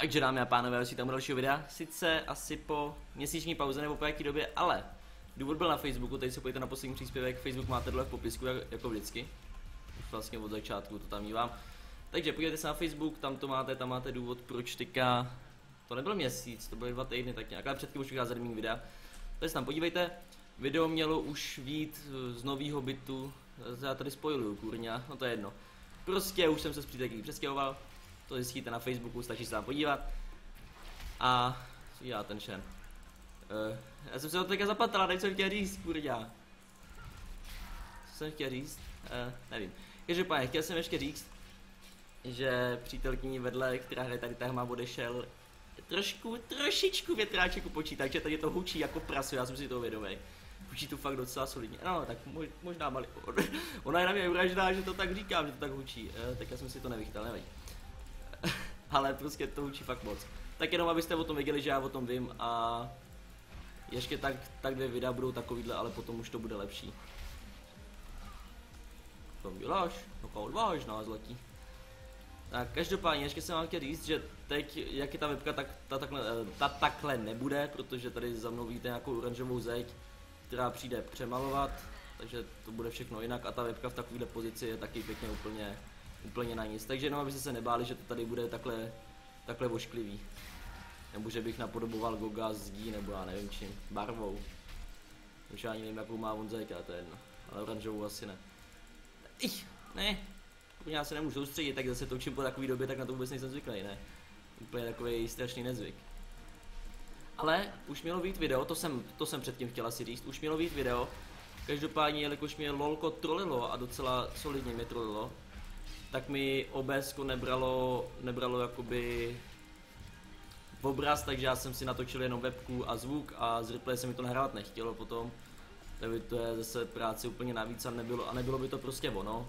Takže dámy a pánové, si tam dalšího videa, sice asi po měsíční pauze nebo po jaký době, ale důvod byl na Facebooku, teď se pojďte na poslední příspěvek, Facebook máte dole v popisku, jak, jako vždycky. Už vlastně od začátku to tam mívám. Takže podívejte se na Facebook, tam to máte, tam máte důvod, proč teďka, to nebyl měsíc, to byly dva týdny, tak nějak, ale předtím už vycházeli mým videa. Takže se tam podívejte, video mělo už vít z nového bytu, já tady spojuju, kurňa, no to je jedno. Prostě už jsem se s přítelkyní přestěhoval, to zjistíte na Facebooku, stačí se tam podívat. A co dělá ten šen? Uh, já jsem se to teďka zapatala, teď jsem chtěl říct, kurďa. Co jsem chtěl říct? Uh, nevím. Každopádně, chtěl jsem ještě říct, že přítelkyní vedle, která hraje tady tak má odešel trošku, trošičku větráček u počítače, tady to hučí jako prasu, já jsem si to vědomý. Hučí tu fakt docela solidně. No, tak možná malý. Ona je na mě uražná, že to tak říkám, že to tak hučí. Uh, tak já jsem si to nevychytal, nevím ale prostě to učí fakt moc. Tak jenom abyste o tom věděli, že já o tom vím a ještě tak, tak dvě videa budou takovýhle, ale potom už to bude lepší. To děláš? No odvážná zlatí. Tak každopádně ještě jsem vám chtěl říct, že teď, jak je ta webka, tak ta takhle, eh, ta takhle nebude, protože tady za mnou vidíte nějakou oranžovou zeď, která přijde přemalovat, takže to bude všechno jinak a ta webka v takovéhle pozici je taky pěkně úplně úplně na nic. Takže jenom abyste se nebáli, že to tady bude takhle, takhle vošklivý. Nebo že bych napodoboval Goga zdí, nebo já nevím čím, barvou. Už ani nevím, jakou má on zajka, to je jedno. Ale oranžovou asi ne. Ich, ne. Pokud já se nemůžu soustředit, tak zase točím po takové době, tak na to vůbec nejsem zvyklý, ne. Úplně takový strašný nezvyk. Ale už mělo být video, to jsem, to jsem předtím chtěla si říct, už mělo být video. Každopádně, jelikož mě lolko trolilo a docela solidně mě trolilo, tak mi OBS nebralo, nebralo jakoby v obraz, takže já jsem si natočil jenom webku a zvuk a z replay se mi to nahrávat nechtělo potom. Takže to je zase práce úplně navíc a nebylo, a nebylo by to prostě ono.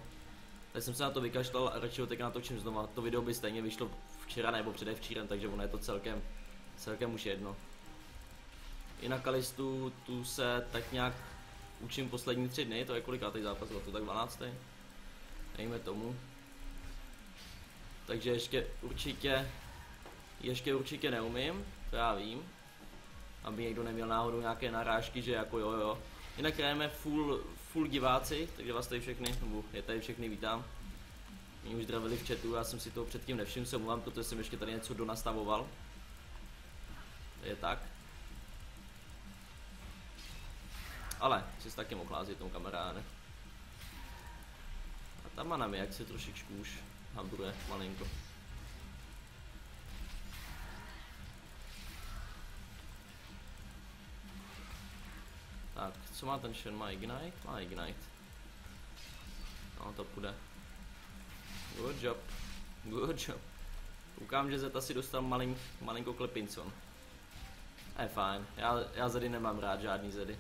Tak jsem se na to vykašlal a radši ho teď natočím znova. To video by stejně vyšlo včera nebo předevčírem, takže ono je to celkem, celkem už jedno. Jinak Kalistu tu se tak nějak učím poslední tři dny, to je kolikátý zápas, to tak 12. Dejme tomu. Takže ještě určitě, ještě určitě neumím, to já vím. Aby někdo neměl náhodou nějaké narážky, že jako jo jo. Jinak hrajeme full, full diváci, takže vás tady všechny, nebo je tady všechny vítám. Mě už zdravili v chatu, já jsem si toho předtím nevšiml, se omlouvám, protože jsem ještě tady něco donastavoval. To je tak. Ale, jsi taky mohl tomu kamaráde. A tam má na mě, jak si trošičku už hamburuje malinko. Tak, co má ten Shen? Má Ignite? Má Ignite. No, to půjde. Good job. Good job. Koukám, že Zeta si dostal malink, malinko klepincon. Je fajn, já, já Zedy nemám rád žádný Zedy.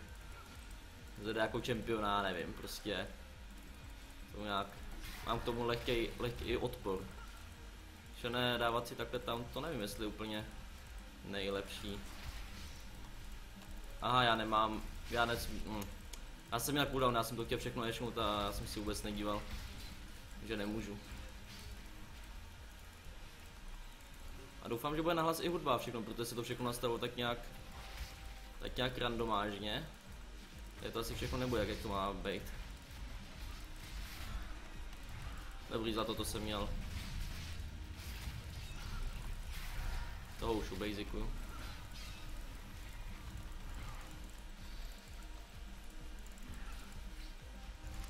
Zedy jako čempiona, nevím, prostě. To nějak mám k tomu lehký, lehký odpor. Že ne dávat si takhle tam, to nevím jestli úplně nejlepší. Aha, já nemám, já ne, hm. Já jsem měl cooldown, já jsem to chtěl všechno ješnout a já jsem si vůbec nedíval, že nemůžu. A doufám, že bude nahlas i hudba všechno, protože se to všechno nastavilo tak nějak, tak nějak randomážně. Je to asi všechno nebude, jak to má být. Dobrý, za to to jsem měl. Toho už u basicu.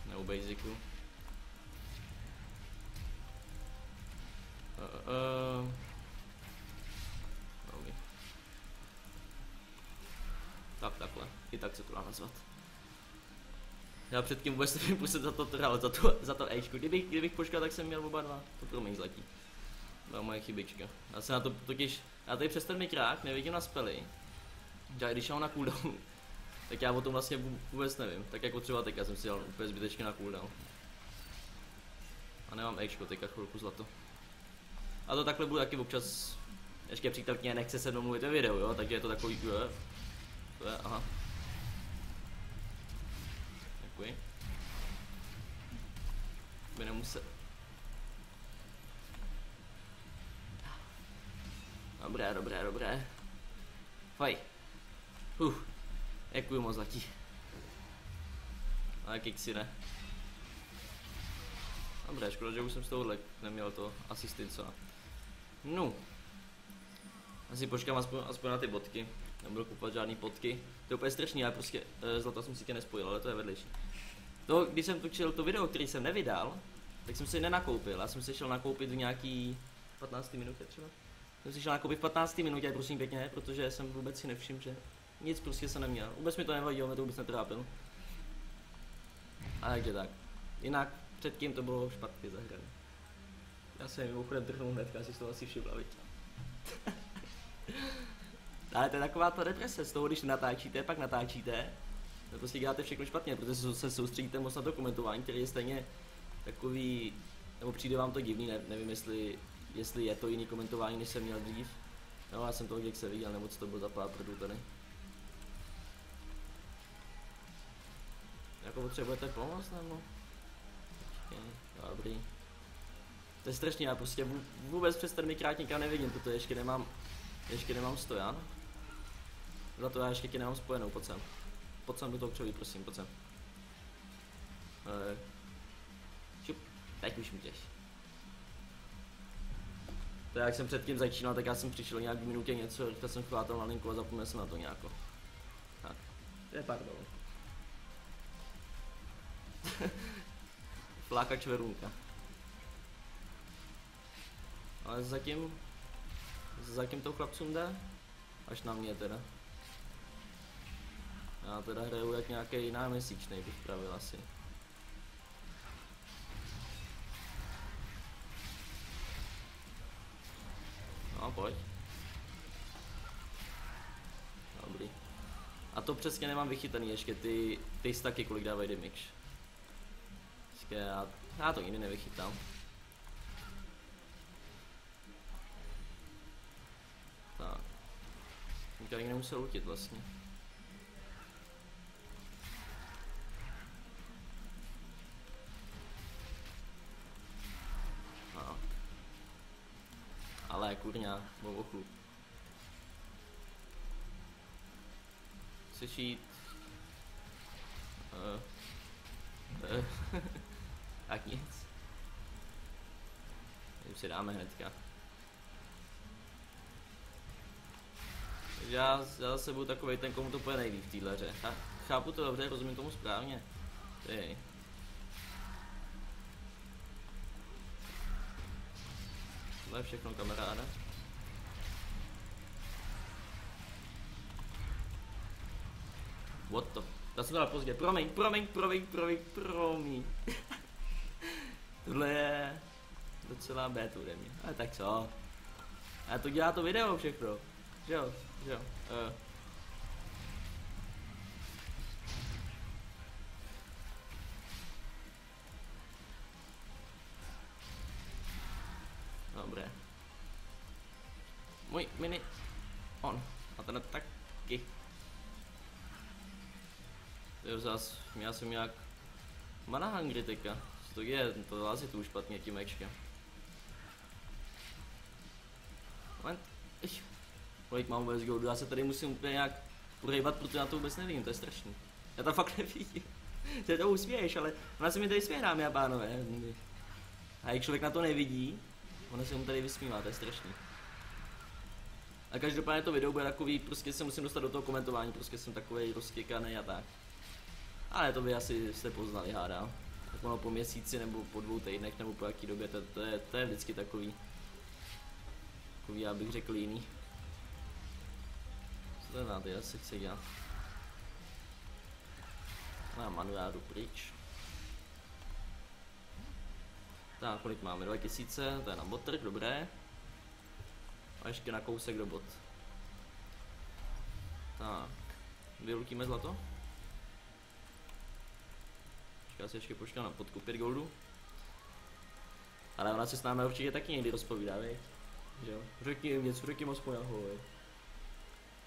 Ne u basicu. Uh, uh, Tak takhle, i tak se to dá nazvat. Já předtím vůbec nevím pustit za to ale za to, za to Ečko. Kdybych, kdybych počkal, tak jsem měl oba dva. To pro mě zlatí. Byla moje chybička. Já se na to totiž, já tady přes ten mikrák nevidím na spely. Já když mám na cooldown, tak já o tom vlastně vůbec nevím. Tak jako třeba teďka jsem si dal úplně zbytečně na cooldown. A nemám Ečko teďka chvilku zlato. A to takhle bude taky občas, ještě přítelkyně nechce se domluvit ve videu, jo, takže je to takový, to je, aha. Děkuji. By nemusel... Dobré, dobré, dobré. Faj. Uh, děkuji moc zatí. Ale kiksy ne. Dobré, škoda, že už jsem z tohohle neměl to asistinca. No. Asi počkám aspoň, aspoň na ty bodky. Nebudu kupovat žádný potky. To je úplně strašný, ale prostě e, zlato jsem si tě nespojil, ale to je vedlejší. To, když jsem točil to video, který jsem nevydal, tak jsem si nenakoupil. Já jsem si šel nakoupit v nějaký 15 minutě třeba. Jsem si šel nakoupit v 15 minutě, prosím pěkně, protože jsem vůbec si nevšiml, že nic prostě se neměl. Vůbec mi to nevadilo, mě to vůbec netrápilo. A takže tak. Jinak předtím to bylo špatně zahrané. Já jsem mimochodem trhnul hnedka, si to asi všimla? Ale to je taková ta deprese z toho, když natáčíte, pak natáčíte, to prostě děláte všechno špatně, protože se soustředíte moc na to komentování, který je stejně takový, nebo přijde vám to divný, ne, nevím jestli, jestli je to jiný komentování, než jsem měl dřív. No, já jsem toho se viděl, nebo co to bylo za pár prdů tady. Jako potřebujete pomoc, nebo? Dobrý. To je strašně, já prostě vůbec přes ten mikrát nikam nevidím, protože ještě nemám, ještě nemám stojan. Za to já ještě nemám spojenou, pojď sem. Pojď sem do toho křoví, prosím, pojď sem. E, šup, teď už můžeš. To jak jsem předtím začínal, tak já jsem přišel nějak v minutě něco, rychle jsem chvátal na linku a zapomněl jsem na to nějako. Tak, to je pardon. Fláka čverunka. Ale zatím, zatím to chlapcům jde, až na mě teda. Já teda hraju jak nějaký náměsíčný bych pravil asi. No pojď. Dobrý. A to přesně nemám vychytaný ještě ty, ty staky, kolik dávají damage. Já, já to nikdy nevychytám. Tak. Nikdy nemusel utit vlastně. Ale kurňa, bobochu. Chceš jít? Uh, uh, tak nic. Už si dáme hnedka. Já, já zase budu takovej ten, komu to půjde nejlíp v téhle hře. Chápu to dobře, rozumím tomu správně. Ty. To je všechno kamaráde. What the? Já jsem dal pozdě. Promiň, promiň, promiň, promiň, promiň. Tohle je docela bad ode mě. Ale tak co? A to dělá to video všechno. Že jo, že jo. Uh. Dobré. Můj mini... On. A ten taky. Jo, zás, já jsem nějak... Mana hungry teďka. Co to je? To asi tu špatně tím mečkem. Moment. Kolik mám vůbec goldu? Já se tady musím úplně nějak projívat, protože já to vůbec nevím, to je strašný. Já to fakt nevidím. Ty to usměješ, ale ona se mi tady směje, dámy a pánové. A jak člověk na to nevidí, Ona se mu tady vysmívá, to je strašný. A každopádně to video bude takový, prostě se musím dostat do toho komentování, prostě jsem takový roztěkaný a tak. Ale to by asi jste poznali, hádám. Tak ono po měsíci nebo po dvou týdnech nebo po jaký době, to, to, je, to je vždycky takový. Takový, já bych řekl jiný. Co to je, já se chci dělat. No, manuáru pryč. Tak, kolik máme? 2000, to je na botrk, dobré. A ještě na kousek do bot. Tak, vylutíme zlato. Já si ještě počkám na podku 5 goldu. Ale ona se s námi určitě taky někdy rozpovídá, veď? Že jo? Řekni jim něco, řekni moc ahoj.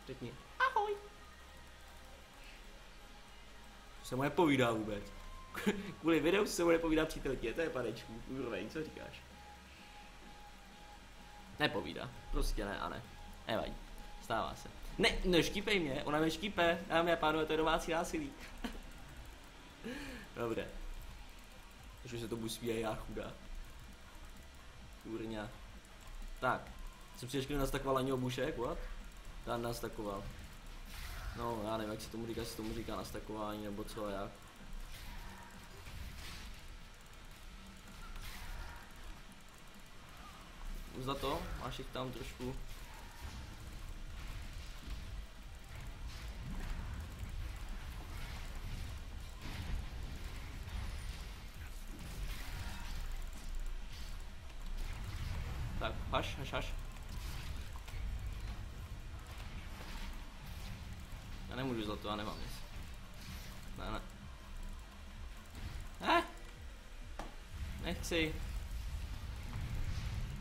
Řekni ahoj. Se mu nepovídá vůbec. Kvůli videu se bude povídat přítelkyně, to je panečku, úroveň, co říkáš? Nepovídá, prostě ne a ne. Nevadí. Stává se. Ne, neštípej mě, ona mě štípe, dámy a pánové, to je domácí násilí. Dobré. Takže se to musí já chudá. Kurňa. Tak. Jsem si ještě nastakoval ani obušek, what? Já nastakoval. No, já nevím, jak se tomu říká, se tomu říká nastakování, nebo co a jak. Za to, máš jich tam trošku. Tak, haš, haš, haš. Já nemůžu za to, já nemám nic. Ne, ne. Eh? Nechci.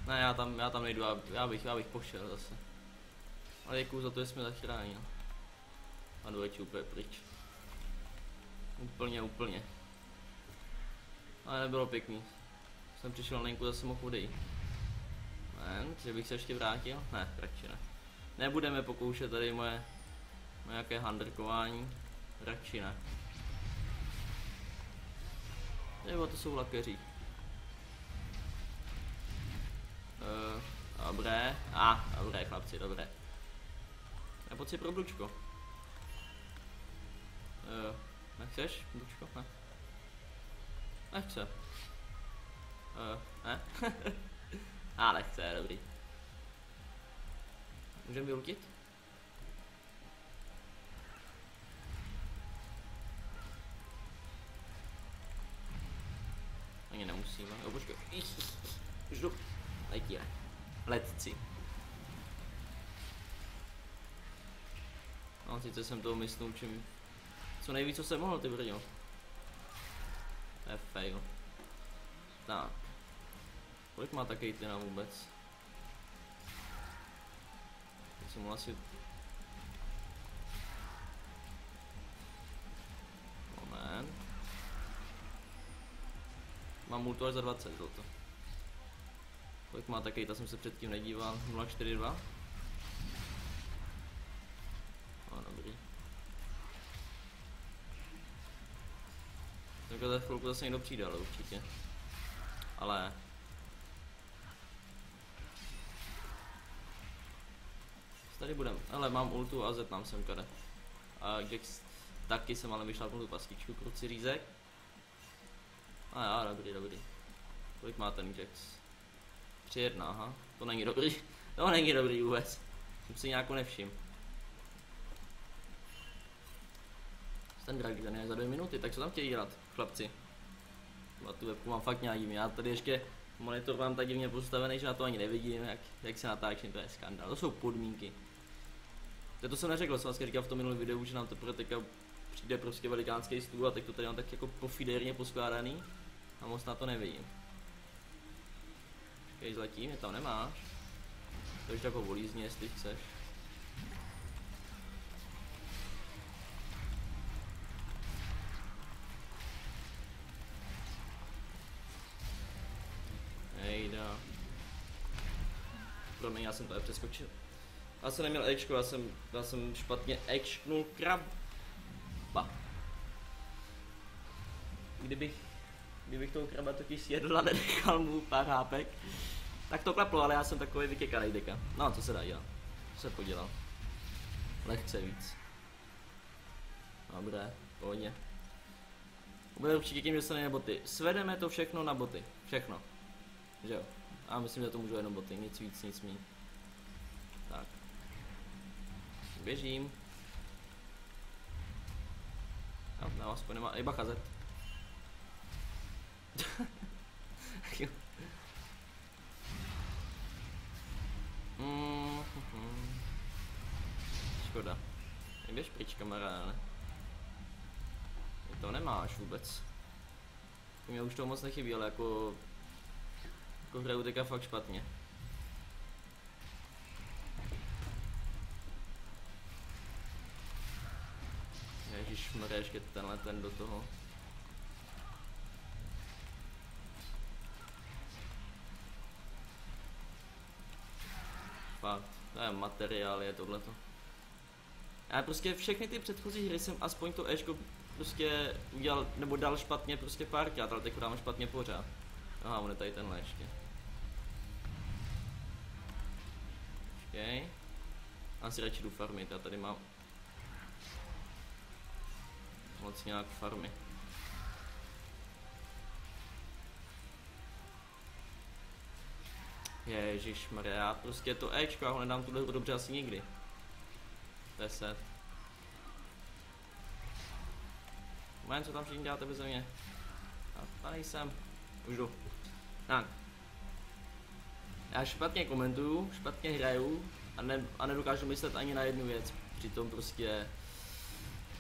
Ne, já tam, já tam nejdu, já, já bych, já bych pošel zase. Ale děkuju za to, že jsi mě zachránil. A jdu radši úplně pryč. Úplně, úplně. Ale nebylo pěkný. Jsem přišel na jinku, zase mohl odejít. Ne, že bych se ještě vrátil? Ne, radši ne. Nebudeme pokoušet tady moje nějaké handrkování. Radši ne. Nebo to jsou lakeři. Uh, dobré. A, ah, dobré chlapci, dobré. A pojď si pro Blučko. Uh, nechceš, Blučko? Ne. Nechce. Uh, ne? Ale chce, dobrý. Můžeme vylutit? Ani nemusíme. Jo, počkej. Už jdu. Letí. Letci. No, sice jsem toho myslel, čím... Co nejvíc, co jsem mohl, ty brďo. To je fail. Tak. Kolik má taky ty na vůbec? Jsem asi... Mám multu až za 20 zlato. Kolik má taky, ta jsem se předtím nedíval. 042? No, dobrý. Takhle za chvilku zase někdo přijde, ale určitě. Ale Tady budem, ale mám ultu a Z nám sem kade. A Jax taky jsem ale vyšlapnul tu pastičku, kruci řízek. A já, dobrý, dobrý. Kolik má ten Jax? 3 1, aha. To není dobrý. To není dobrý vůbec. Jsem si nějakou nevšim. Ten drag, ten je za dvě minuty, tak co tam chtějí dělat, chlapci? A tu webku mám fakt nějaký, já tady ještě monitor mám tak divně postavený, že na to ani nevidím, jak, jak se natáčím, to je skandál. To jsou podmínky. To, to jsem neřekl, jsem vlastně říkal v tom minulém videu, že nám teprve teďka přijde prostě velikánský stůl a teď to tady mám tak jako pofiderně poskládaný a moc na to nevidím. Počkej, zletí, mě tam nemáš. Takže jako volízně, jestli chceš. Nejda. Promiň, já jsem to přeskočil. Já jsem neměl Ečko, já jsem, já jsem špatně Ečknul kraba. Kdybych, kdybych toho kraba totiž sjedl a nenechal mu pár hápek, tak to klaplo, ale já jsem takový vytěkaný deka. No, co se dá dělat? Co se podělal? Lehce víc. Dobré, pohodně. Bude určitě tím, že se boty. Svedeme to všechno na boty. Všechno. Že jo? A myslím, že to můžu jenom boty, nic víc, nic méně. Tak. Běžím. No, no aspoň nemá, i bacha Mm, Škoda. Neběž pryč, kamaráde. To nemáš vůbec. Mě už to moc nechybí, ale jako... Jako hraju teďka fakt špatně. Ježišmarja, ještě tenhle ten do toho. Materiál, je tohleto. Já prostě všechny ty předchozí hry jsem aspoň to Eško prostě udělal, nebo dal špatně prostě párkrát, ale teď dám špatně pořád. Aha, on je tady tenhle ještě. Počkej. Já si radši jdu farmit, já tady mám moc nějak farmy. Ježíš Maria, prostě to Ečko, já ho nedám tuhle hru dobře asi nikdy. 10. Moment, co tam všichni děláte bez mě? A tady jsem. Už jdu. Tak. Já špatně komentuju, špatně hraju a, ne, a nedokážu myslet ani na jednu věc. Přitom prostě...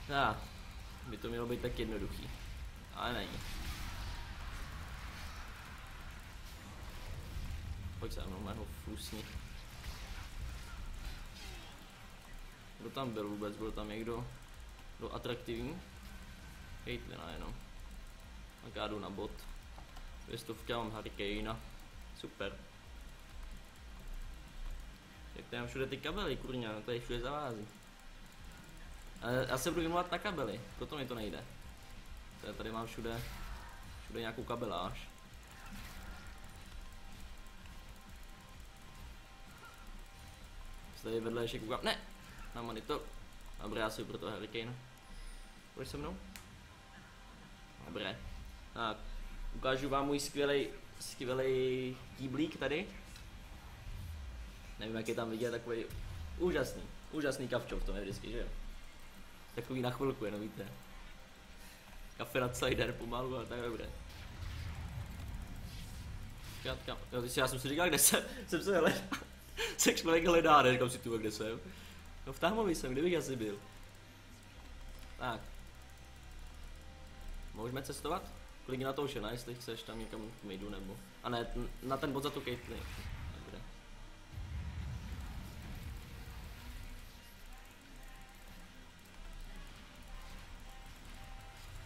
Já, by to mělo být tak jednoduchý. Ale není. Pojď se mnou, mého flusni. Kdo tam byl vůbec? Byl tam někdo? Byl atraktivní? Caitlina jenom. Tak já jdu na bot. Dvě stovky mám Hurricane. Super. Jak mám všude ty kabely, kurňa, tady všude zavází. Ale já se budu vymluvat na kabely, proto mi to nejde. Tady mám všude, všude nějakou kabeláž. Tady vedle ještě koukám, ne, na monitor. Dobré, já si pro to Hurricane. Pojď se mnou? Dobré. Tak, ukážu vám můj skvělý, skvělý kýblík tady. Nevím, jak je tam vidět, takový úžasný, úžasný kavčov to je vždycky, že jo? Takový na chvilku, jenom víte. Kafe na den pomalu, ale tak dobré. Kam, jo, já jsem si říkal, kde jsem, jsem se hledal. se člověk hledá, ne, říkám si tu, kde jsem. No v Tahmovi jsem, kde bych asi byl. Tak. Můžeme cestovat? Kolik na to už je, ne? Jestli chceš tam někam jdu nebo... A ne, na ten bod za tu Caitlyn. Dobré.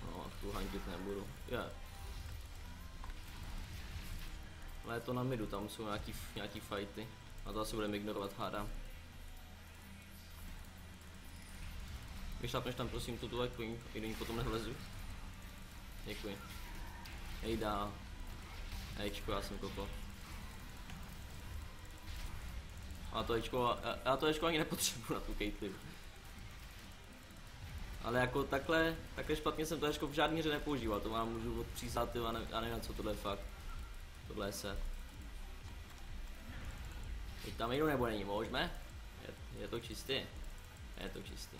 No, tu hantit nebudu. Je. Yeah. Ale je to na midu, tam jsou nějaký, nějaký fighty. A to asi budeme ignorovat, hádám. Vyšlapneš tam prosím tu queen, i do ní potom nevlezu. Děkuji. Ej dál. Ejčko, já jsem kopl. A to Ečko, já to Ečko ani nepotřebuji na tu Caitlyn. Ale jako takhle, takhle špatně jsem to Ečko v žádný hře nepoužíval, to vám můžu odpřísat a ne, a nevím na co tohle je fakt. Tohle je set. Teď tam jdu nebo není, můžeme? Je, je to čistý. Je to čistý.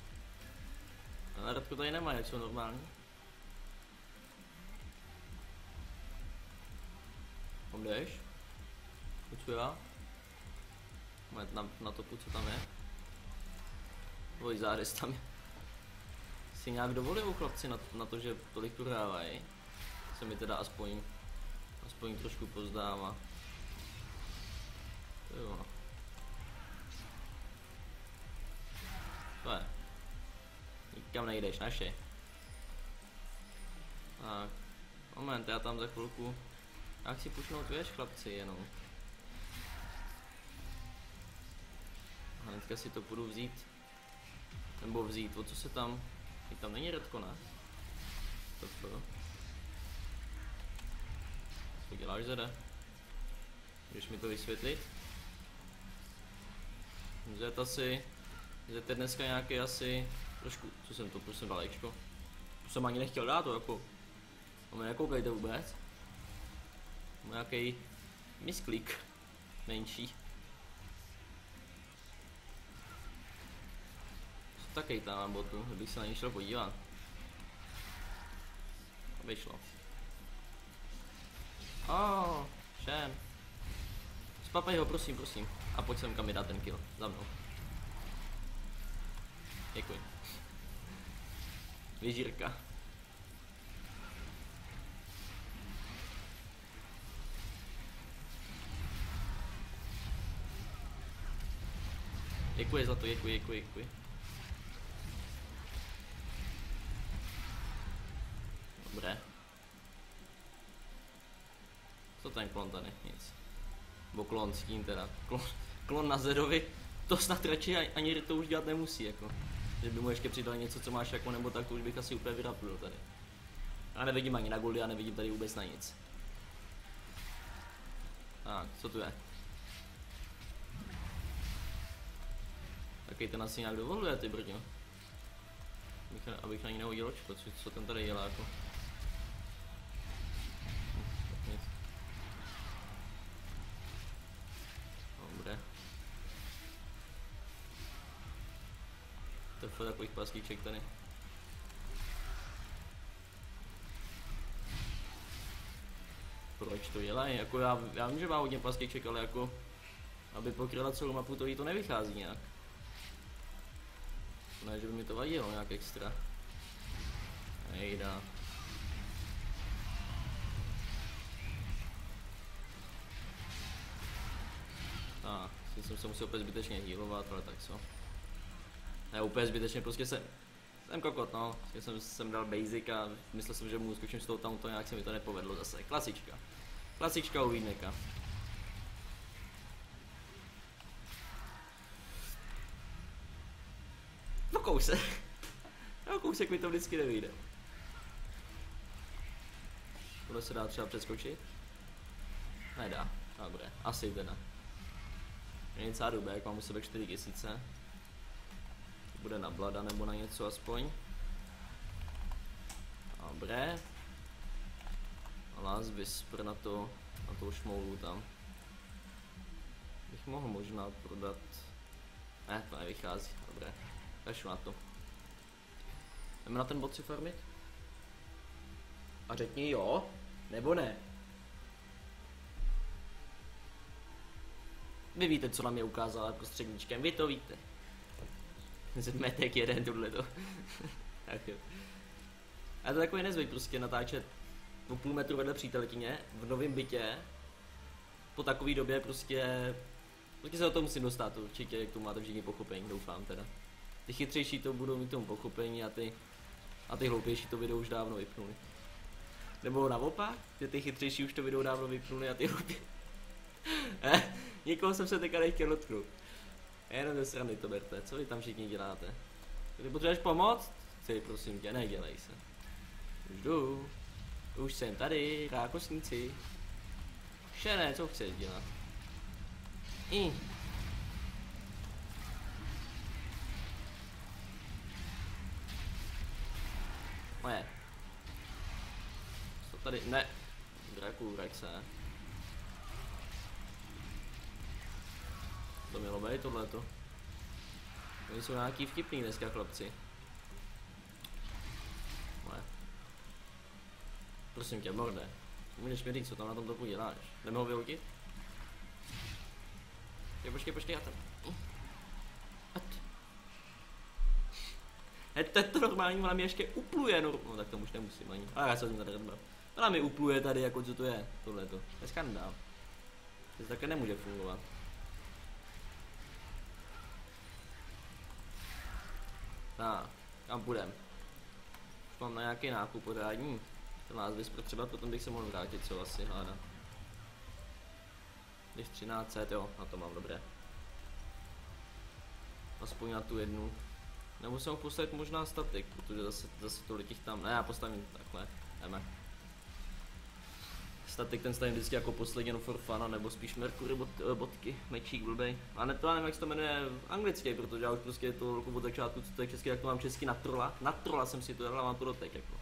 Ale Radko tady nemá, jak jsou normální. Kam jdeš? Co já? Na, na topu, co tam je? Tvoj zárez tam je. Si nějak dovolil chlapci na, na to, že tolik tu hrávají. Se mi teda aspoň, aspoň trošku pozdává. To je ono. Nikam nejdeš, naše. Tak. Moment, já tam za chvilku. Já chci pušnout věž, chlapci, jenom. A hnedka si to půjdu vzít. Nebo vzít, o co se tam... I tam není redko, ne? Toto. Co děláš zde? Můžeš mi to vysvětlit? Zet asi... Zet je dneska nějaký asi... Trošku, co jsem to, prosím, dalečko. To jsem ani nechtěl dát, to jako... Máme nekoukejte vůbec. Nějaký misklík menší. Co taky tam na botu, kdybych se na něj šel podívat. Aby šlo. Oh, Shen. Spapej ho, prosím, prosím. A pojď sem kam mi dát ten kill. Za mnou. Děkuji. Věžírka. Děkuji za to, děkuji, děkuji, děkuji. Dobré. Co ten klon tady? Nic. Bo klon s tím teda. Klon, klon na Zedovi. to snad radši ani to už dělat nemusí, jako. Že by mu ještě přidali něco, co máš jako, nebo tak, to už bych asi úplně vyrapil tady. Já nevidím ani na goldy, já nevidím tady vůbec na nic. Tak, co tu je? Taky ten asi nějak dovoluje, ty brdě. Abych, abych na ní nehodil očko, co, co ten tady dělá jako. Fakt takových paslíček tady. Proč to dělají? Jako já, já vím, že má hodně paslíček, ale jako aby pokryla celou mapu, to jí to nevychází nějak. Ne, že by mi to vadilo nějak extra. Nejda. A, ah, jsem se musel úplně zbytečně healovat, ale tak co. Ne, úplně zbytečně, prostě jsem, jsem kokot, no. Já jsem, jsem dal basic a myslel jsem, že mu skočím z toho tam, to nějak se mi to nepovedlo zase. Klasička. Klasička u Víneka. No kousek. No kousek mi to vždycky nevyjde. Bude se dá třeba přeskočit? Nedá. Dobré, asi jde ne. Není celá doba, jak mám u sebe 4000. Bude na blada nebo na něco aspoň. Dobré. A Last Whisper na to, na to šmoulu tam. Bych mohl možná prodat. Ne, to nevychází, dobré. Kašlu na to. Jdeme na ten bot si farmit? A řekni jo, nebo ne. Vy víte, co nám je ukázala prostředníčkem, vy to víte. Zmetek jeden tohleto. tak jo. A to je takový nezvyk prostě natáčet po půl metru vedle přítelkyně v novém bytě. Po takové době prostě... Prostě se o to musím dostat určitě, jak to máte všichni pochopení, doufám teda. Ty chytřejší to budou mít tomu pochopení a ty, a ty hloupější to video už dávno vypnuli. Nebo naopak, že ty chytřejší už to video dávno vypnuli a ty hloupě. eh, někoho jsem se teďka nechtěl dotknout. Jenom ze strany to berte, co vy tam všichni děláte? Když potřebuješ pomoc? Chci, prosím tě, nedělej se. Už jdu. Už jsem tady, rákosníci. Šené, co chceš dělat? I. Moje. Co tady? Ne. Draku, vrať se. To mělo být tohleto. Oni jsou nějaký vtipný dneska chlapci. Moje. Prosím tě, morde. Můžeš mi říct, co tam na tom topu děláš? Jdeme ho vyhodit? Jo, počkej, počkej, já tam... Hej, to normální, ona mi ještě upluje, no, no tak to už nemusím ani. A já jsem tady redbal. Ona mi upluje tady, jako co to je, tohle to. Je skandál. To také nemůže fungovat. Tak, kam půjdem? Už mám na nějaký nákup pořádní. Ten nás třeba, potom bych se mohl vrátit, co asi hádá. Když 13, jo, na to mám dobré. Aspoň na tu jednu. Nebo jsem postavit možná statik, protože zase, zase tolik jich tam, ne, já postavím takhle, jdeme. Statik ten stavím vždycky jako poslední no for fun, nebo spíš Mercury bot, uh, botky, mečík blbej. A ne to já nevím, jak se to jmenuje anglicky, protože já už prostě to roku od začátku, co to je česky, jak to mám česky na trola. Na trola jsem si to dal a mám to dotek jako.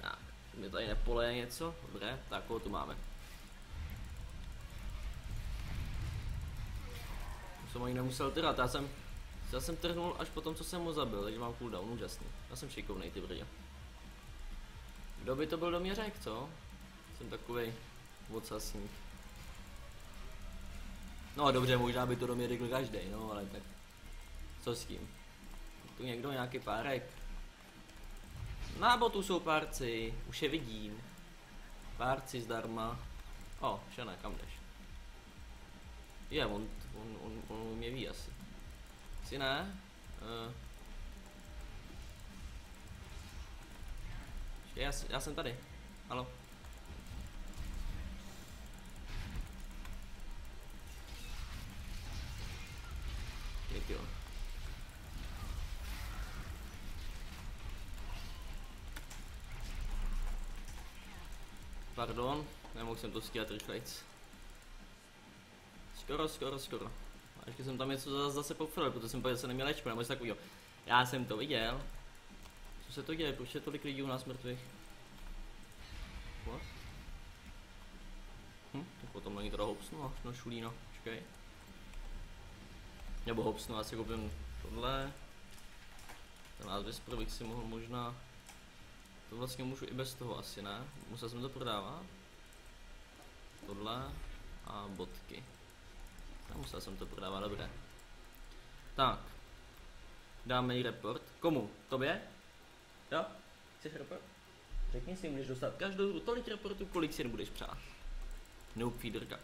Tak, mi tady nepoleje něco, dobré, tak koho tu máme. jsem ani nemusel trhat, já jsem, já jsem trhnul až po tom, co jsem ho zabil, takže mám cooldown, úžasný. Já jsem šikovnej, ty brdě. Kdo by to byl do mě co? Jsem takovej ocasník. No dobře, možná by to do mě každý, no ale tak co s tím? Tu někdo nějaký párek? Na botu jsou párci, už je vidím. Párci zdarma. O, šené, kam jdeš? Je, on, on, on, on mě ví asi. Si ne? Uh. Já, já jsem tady. Halo. Pardon, nemohl jsem to stíhat rychlejc. Skoro, skoro, skoro. A ještě jsem tam něco zase popřel, protože jsem se neměl léčko, nebo něco takového. Já jsem to viděl. Co se to děje? Proč je tolik lidí u nás mrtvých? What? Hm, tak potom není teda hopsnu, až no šulíno, čekej. Nebo hopsnu, asi koupím tohle. Ten Advisper bych si mohl možná... To vlastně můžu i bez toho asi, ne? Musel jsem to prodávat. Tohle a bodky. A musel jsem to prodávat, dobré. Tak. Dáme jí report. Komu? Tobě? Jo? Chceš report? Řekni si, můžeš dostat každou hru tolik reportů, kolik si nebudeš přát. Noob feederka.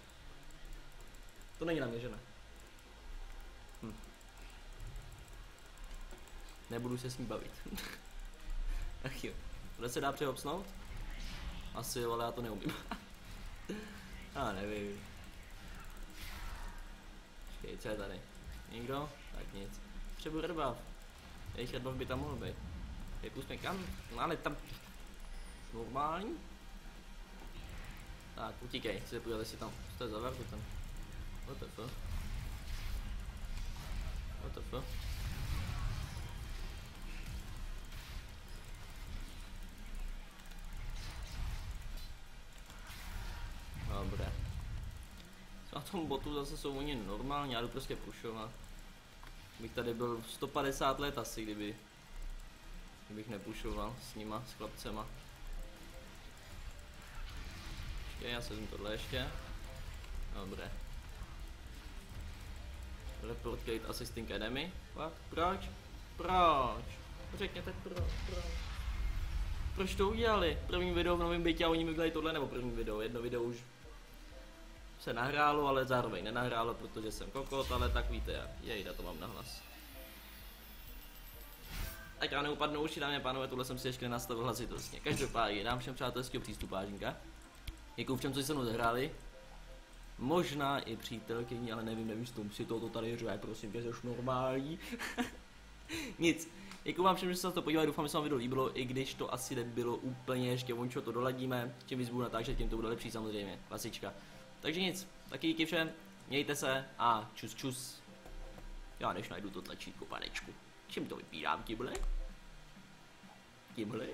To není na mě, že ne? Hm. Nebudu se s ní bavit. Ach jo. Bude se dá přehopsnout? Asi jo, ale já to neumím. a nevím. Počkej, co je tady? Nikdo? Tak nic. Třeba redbav. Jejich redbav by tam mohl být. Hej, pusme kam? No ale tam... Normální? Tak, utíkej, si podívat, si tam. Co to je za verbu tam? What the fuck? What the fuck? Dobré. Na tom botu zase jsou oni normální, já jdu prostě pušovat. Bych tady byl 150 let asi, kdyby kdybych nepušoval s nima, s chlapcema. Ještě, já jsem tohle ještě. Dobré. Report Gate Assisting Enemy. What? Proč? Proč? Řekněte pro, proč? Proč to udělali? První video v novém bytě a oni mi udělali tohle, nebo první video, jedno video už se nahrálo, ale zároveň nenahrálo, protože jsem kokot, ale tak víte jak. Jejda, to mám nahlas. Ať já neupadnu uši, dámy a pánové, tohle jsem si ještě nastavil hlasitostně. Každopádně, dám všem přátelského přístupážníka. Děkuji všem, co se mnou zahráli. Možná i přítelkyni, ale nevím, nevím, tom si to tady řve, prosím tě, jsi normální. Nic. Děkuji vám všem, že jste se to podívali, doufám, že se vám video líbilo, i když to asi nebylo úplně ještě vončo, to doladíme. Čím víc budu natáčet, tím to bude lepší samozřejmě, klasička. Takže nic, taky díky všem, mějte se a čus čus. Já než najdu to tlačítko, panečku. Čím to vypírám, tímhle? Tímhle?